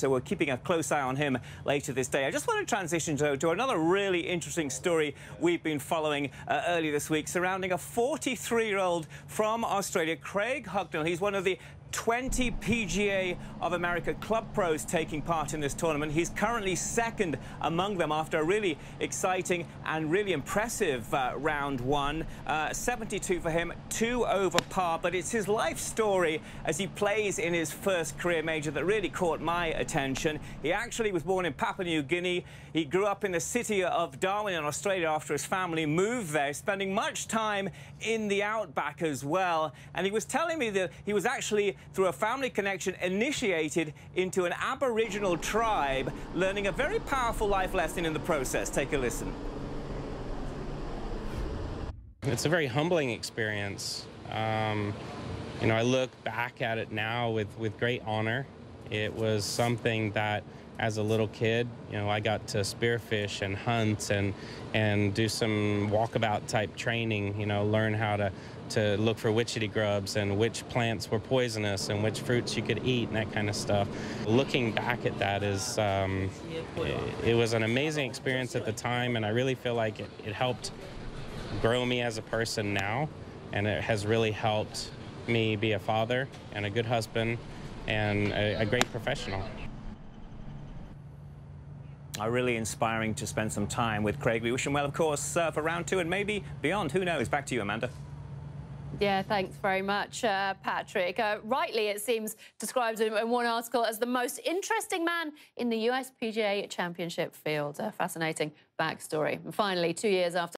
So we're keeping a close eye on him later this day. I just want to transition to, to another really interesting story we've been following uh, earlier this week surrounding a 43-year-old from Australia, Craig Hocknull. He's one of the 20 PGA of America club pros taking part in this tournament. He's currently second among them after a really exciting and really impressive uh, round one. Uh, 72 for him, two over par, but it's his life story as he plays in his first career major that really caught my attention. He actually was born in Papua New Guinea. He grew up in the city of Darwin in Australia after his family moved there, spending much time in the outback as well. And he was telling me that he was actually through a family connection, initiated into an Aboriginal tribe, learning a very powerful life lesson in the process. Take a listen. It's a very humbling experience. Um, you know, I look back at it now with, with great honor. It was something that, as a little kid, you know, I got to spearfish and hunt and and do some walkabout type training. You know, learn how to to look for witchetty grubs and which plants were poisonous and which fruits you could eat and that kind of stuff. Looking back at that is, um, it, it, was an amazing experience at the time and I really feel like it, it helped grow me as a person now and it has really helped me be a father and a good husband and a, a great professional. Uh, really inspiring to spend some time with Craig. We wish him well, of course, uh, for round two and maybe beyond. Who knows? Back to you, Amanda. Yeah, thanks very much, uh, Patrick. Uh, rightly, it seems, described in, in, one article as the most interesting man in the US PGA Championship field. A fascinating backstory. And finally, two years after